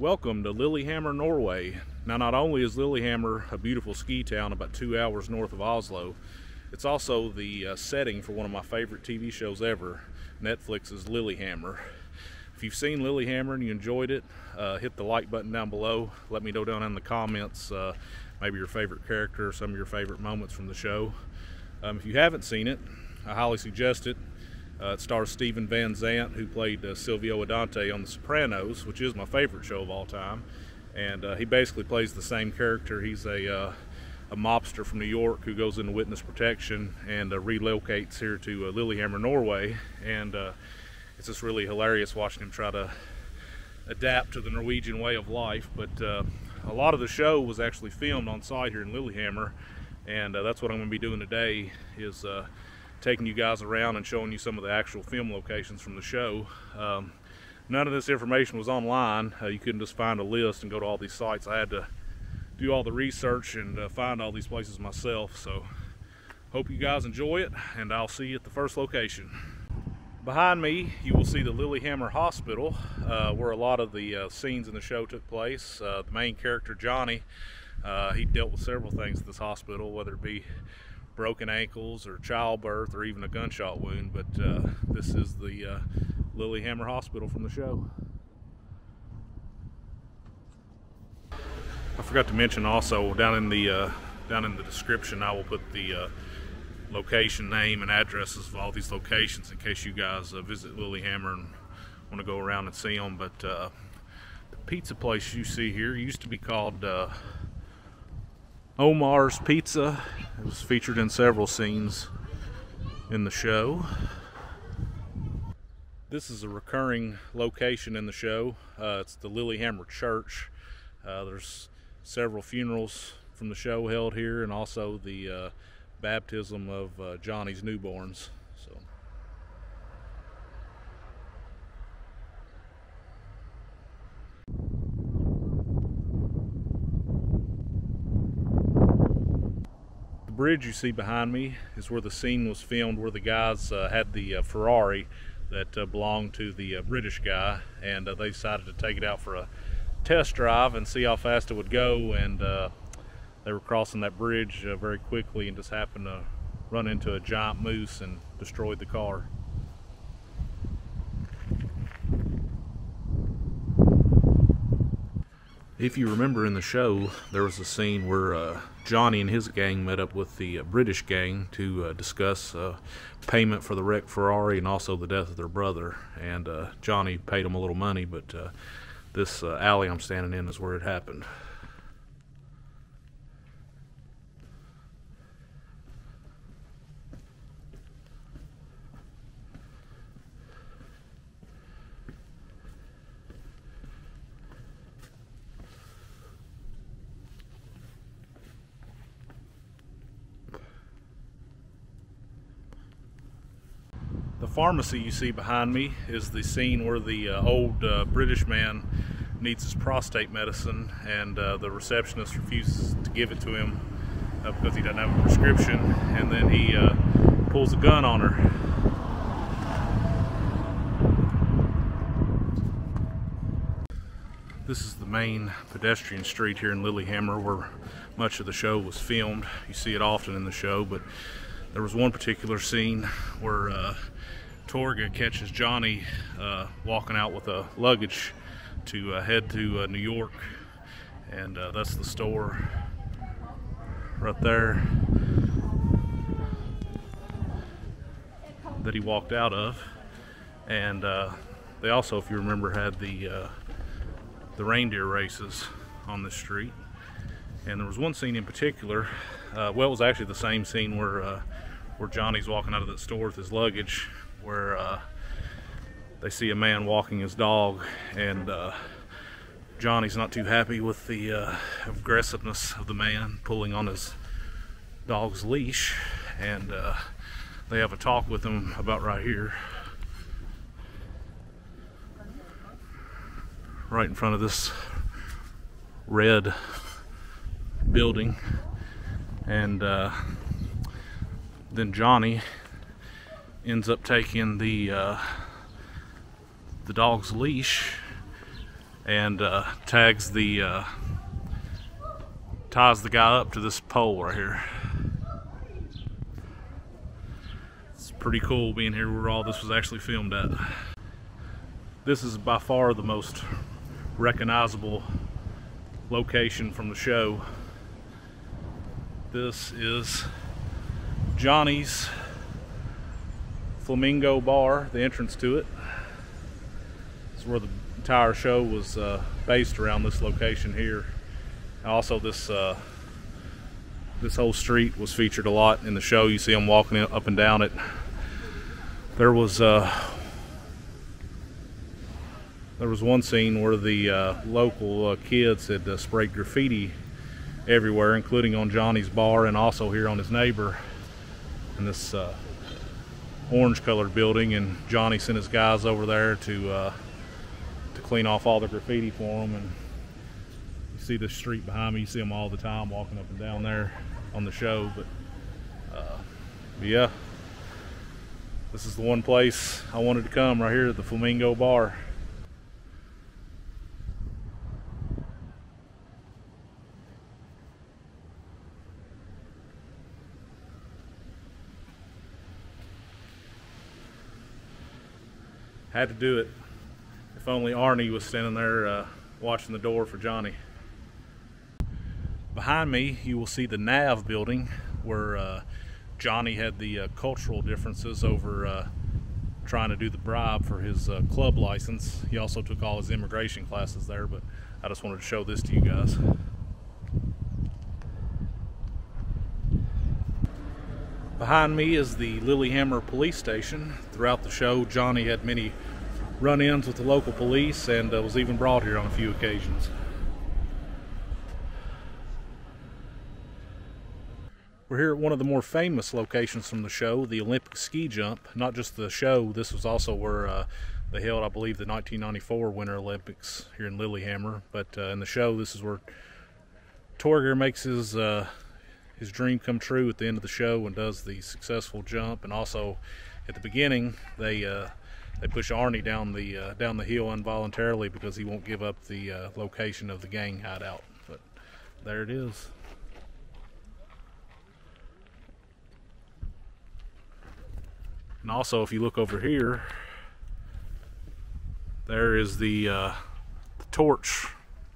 Welcome to Lillehammer, Norway. Now, not only is Lillehammer a beautiful ski town about two hours north of Oslo, it's also the uh, setting for one of my favorite TV shows ever, Netflix's Lilyhammer. If you've seen Lilyhammer and you enjoyed it, uh, hit the like button down below. Let me know down in the comments uh, maybe your favorite character or some of your favorite moments from the show. Um, if you haven't seen it, I highly suggest it. Uh, it stars Steven Van Zandt, who played uh, Silvio Adante on The Sopranos, which is my favorite show of all time. And uh, he basically plays the same character. He's a, uh, a mobster from New York who goes into witness protection and uh, relocates here to uh, Lillehammer, Norway. And it's just really hilarious watching him try to adapt to the Norwegian way of life. But a lot of the show was actually filmed on site here in Lillehammer. And that's what I'm going to be doing today is taking you guys around and showing you some of the actual film locations from the show. Um, none of this information was online. Uh, you couldn't just find a list and go to all these sites. I had to do all the research and uh, find all these places myself. So hope you guys enjoy it and I'll see you at the first location. Behind me, you will see the Lillehammer Hospital, uh, where a lot of the uh, scenes in the show took place. Uh, the main character, Johnny, uh, he dealt with several things at this hospital, whether it be broken ankles or childbirth or even a gunshot wound, but uh, this is the uh, Lillehammer Hospital from the show. I forgot to mention also down in the uh, down in the description I will put the uh, location name and addresses of all these locations in case you guys visit Lillehammer and want to go around and see them. But the pizza place you see here used to be called Omar's Pizza. It was featured in several scenes in the show. This is a recurring location in the show. Uh, it's the Lillehammer Church. Uh, there's several funerals from the show held here and also the uh, baptism of uh, Johnny's newborns. Bridge you see behind me is where the scene was filmed where the guys uh, had the uh, Ferrari that uh, belonged to the uh, British guy and uh, they decided to take it out for a test drive and see how fast it would go and uh, they were crossing that bridge very quickly and just happened to run into a giant moose and destroyed the car. If you remember in the show, there was a scene where Johnny and his gang met up with the uh, British gang to uh, discuss uh, payment for the wrecked Ferrari and also the death of their brother. And Johnny paid them a little money, but this alley I'm standing in is where it happened. Pharmacy you see behind me is the scene where the uh, old uh, British man needs his prostate medicine and uh, the receptionist refuses to give it to him uh, because he doesn't have a prescription and then he uh, pulls a gun on her. This is the main pedestrian street here in Lillehammer where much of the show was filmed. You see it often in the show, but there was one particular scene where uh, Torgeir catches Johnny uh, walking out with a luggage to uh, head to uh, New York. And uh, that's the store right there that he walked out of. And uh, they also if you remember had the the reindeer races on the street. And there was one scene in particular well it was actually the same scene where where Johnny's walking out of the store with his luggage where uh, they see a man walking his dog and uh, Johnny's not too happy with the uh, aggressiveness of the man pulling on his dog's leash and uh, they have a talk with him about right here. Right in front of this red building and uh, then Johnny ends up taking the uh, the dog's leash and uh, tags the uh, ties the guy up to this pole right here. It's pretty cool being here where all this was actually filmed at. This is by far the most recognizable location from the show. This is Johnny's Flamingo Bar, the entrance to it. Is where the entire show was uh, based around this location here. Also, this uh, this whole street was featured a lot in the show. You see them walking up and down it. There was uh, there was one scene where the uh, local uh, kids had uh, sprayed graffiti everywhere, including on Johnny's bar and also here on his neighbor in this uh, orange colored building. And Johnny sent his guys over there to uh, to clean off all the graffiti for him. And you see the street behind me, you see them all the time walking up and down there on the show. But, uh, but yeah, this is the one place I wanted to come right here at the Flamingo Bar. Had to do it. If only Arnie was standing there uh, watching the door for Johnny. Behind me, you will see the NAV building where uh, Johnny had the uh, cultural differences over uh, trying to do the bribe for his uh, club license. He also took all his immigration classes there, but I just wanted to show this to you guys. Behind me is the Lilyhammer police station. Throughout the show, Johnny had many run-ins with the local police and uh, was even brought here on a few occasions. We're here at one of the more famous locations from the show, the Olympic ski jump. Not just the show, this was also where uh, they held, I believe, the 1994 Winter Olympics here in Lillehammer. But uh, in the show, this is where Torgeir makes his uh, his dream come true at the end of the show and does the successful jump. And also, at the beginning, they uh, they push Arnie down the uh, down the hill involuntarily because he won't give up the uh, location of the gang hideout. But there it is. And also, if you look over here, there is the, uh, the torch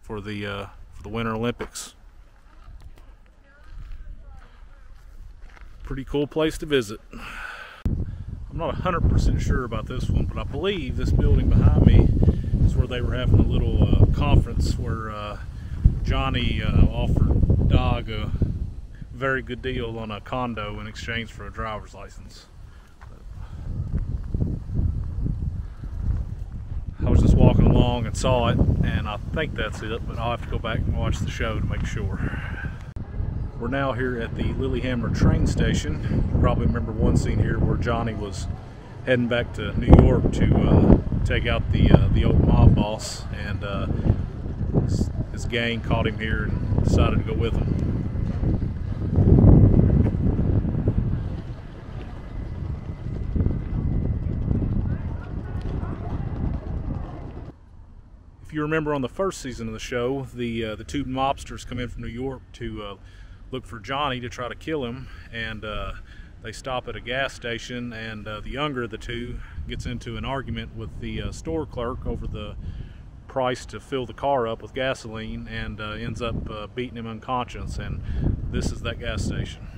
for the uh, for the Winter Olympics. Pretty cool place to visit. I'm not 100% sure about this one, but I believe this building behind me is where they were having a little uh, conference where uh, Johnny uh, offered Dog a very good deal on a condo in exchange for a driver's license. I was just walking along and saw it, and I think that's it, but I'll have to go back and watch the show to make sure. We're now here at the Lilyhammer train station. You probably remember one scene here where Johnny was heading back to New York to uh, take out the uh, the old mob boss, and uh, his, his gang caught him here and decided to go with him. If you remember on the first season of the show, the uh, the two mobsters come in from New York to uh, look for Johnny to try to kill him, and uh, they stop at a gas station, and uh, the younger of the two gets into an argument with the uh, store clerk over the price to fill the car up with gasoline, and uh, ends up uh, beating him unconscious. And this is that gas station.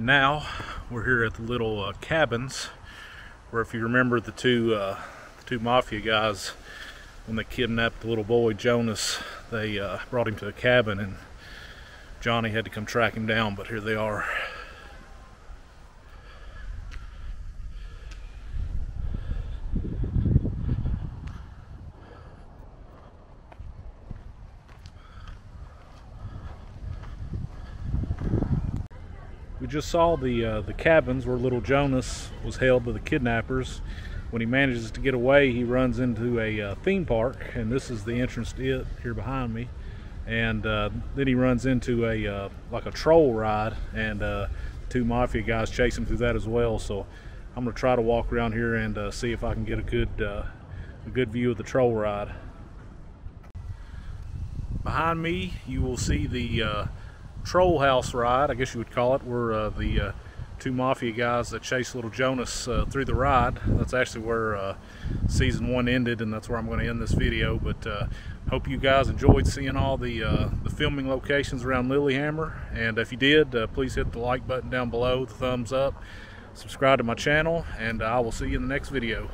Now we're here at the little uh, cabins where if you remember the two uh, the two mafia guys when they kidnapped the little boy Jonas they uh, brought him to a cabin and Johnny had to come track him down but here they are just saw the uh, the cabins where little Jonas was held by the kidnappers. When he manages to get away, he runs into a uh, theme park, and this is the entrance to it here behind me. And uh, then he runs into a uh, like a troll ride, and uh, two mafia guys chase him through that as well. So I'm gonna try to walk around here and uh, see if I can get a good a good view of the troll ride. Behind me, you will see the troll house ride, I guess you would call it, where uh, the uh, two mafia guys that chased little Jonas uh, through the ride. That's actually where uh, season one ended, and that's where I'm going to end this video. But uh, hope you guys enjoyed seeing all the uh, the filming locations around Lilyhammer. And if you did, please hit the like button down below, the thumbs up, subscribe to my channel, and I will see you in the next video.